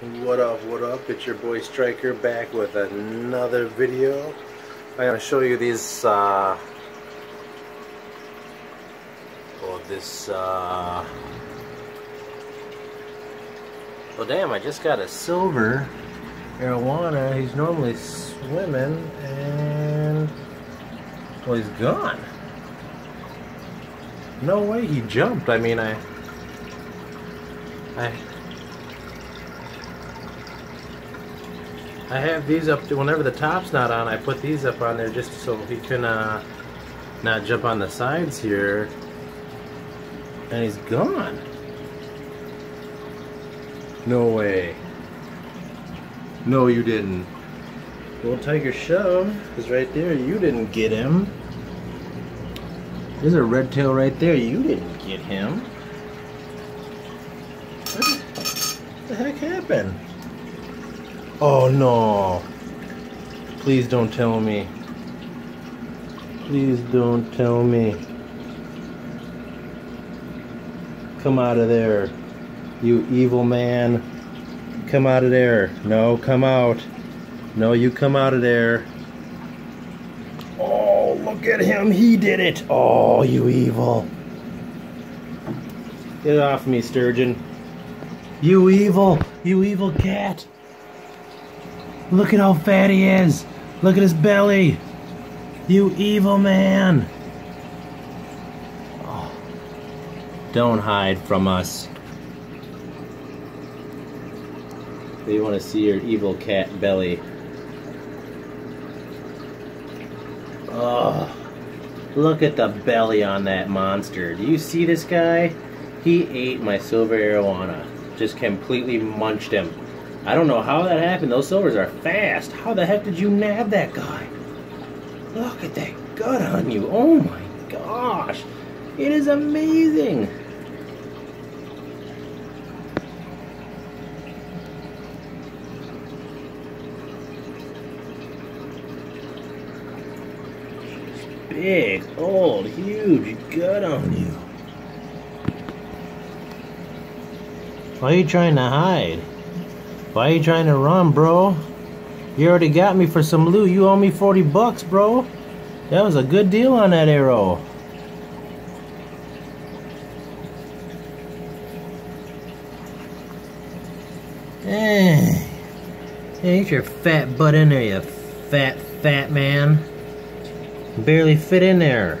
What up, what up? It's your boy Stryker back with another video. I'm going to show you these, uh, oh, this, uh, well damn, I just got a silver arowana. He's normally swimming and, well, he's gone. No way he jumped. I mean, I, I, I have these up to, whenever the top's not on, I put these up on there just so he can uh, not jump on the sides here. And he's gone. No way. No, you didn't. little Tiger Shove is right there. You didn't get him. There's a red tail right there. You didn't get him. What the heck happened? Oh no. Please don't tell me. Please don't tell me. Come out of there. You evil man. Come out of there. No, come out. No, you come out of there. Oh, look at him. He did it. Oh, you evil. Get off me, sturgeon. You evil. You evil cat. Look at how fat he is. Look at his belly. You evil man. Oh. Don't hide from us. We want to see your evil cat belly. Oh. Look at the belly on that monster. Do you see this guy? He ate my silver arowana. Just completely munched him. I don't know how that happened. Those silvers are fast. How the heck did you nab that guy? Look at that gut on you. Oh my gosh. It is amazing. Big, old, huge gut on you. Why are you trying to hide? Why are you trying to run, bro? You already got me for some loot. You owe me 40 bucks, bro. That was a good deal on that arrow. Hey. Hey, get your fat butt in there, you fat, fat man. Barely fit in there.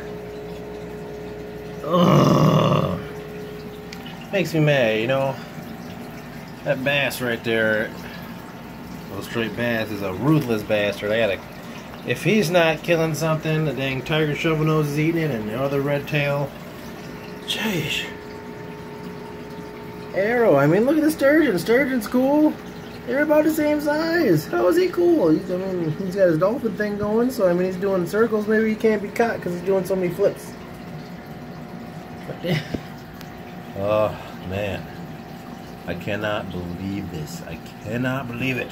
Ugh. Makes me mad, you know. That bass right there, those straight bass, is a ruthless bastard. I gotta, if he's not killing something, the dang tiger shovel nose is eating it, and the other red tail. Jeez. Arrow, I mean, look at the sturgeon. Sturgeon's cool. They're about the same size. How is he cool? He's, I mean, he's got his dolphin thing going, so I mean, he's doing circles. Maybe he can't be caught because he's doing so many flips. oh, man. I cannot believe this. I cannot believe it.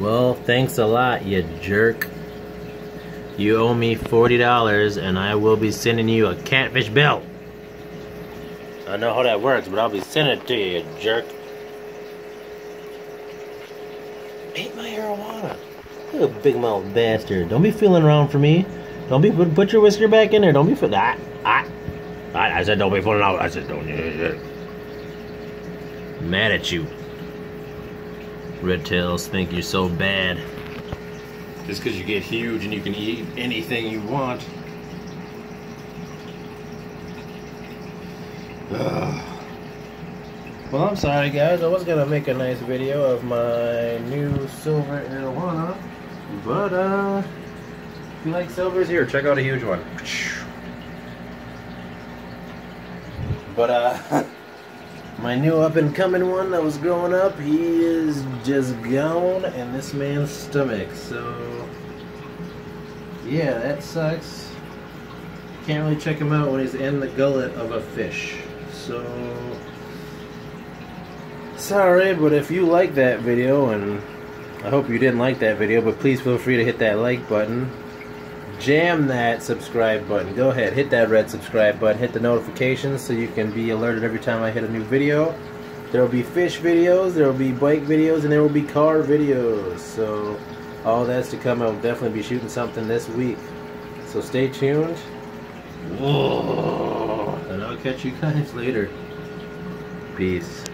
Well, thanks a lot, you jerk. You owe me $40 and I will be sending you a catfish bill. I know how that works, but I'll be sending it to you, you jerk. Ate my arowana. You a big mouth bastard. Don't be feeling around for me. Don't be put, put your whisker back in there. Don't be feeling ah, ah, ah. I said don't be fooling out. I said don't. Mad at you. Red tails think you're so bad. Just because you get huge and you can eat anything you want. Ugh. Well, I'm sorry guys. I was going to make a nice video of my new silver arowana. But, uh, if you like silvers here, check out a huge one. But, uh, my new up and coming one that was growing up, he is just gone in this man's stomach. So, yeah, that sucks. Can't really check him out when he's in the gullet of a fish. So, sorry, but if you like that video and I hope you didn't like that video, but please feel free to hit that like button. jam that subscribe button. Go ahead, hit that red subscribe button, hit the notifications so you can be alerted every time I hit a new video. There will be fish videos, there will be bike videos, and there will be car videos. So all that's to come. I will definitely be shooting something this week. So stay tuned. Whoa. And I'll catch you guys later. Peace.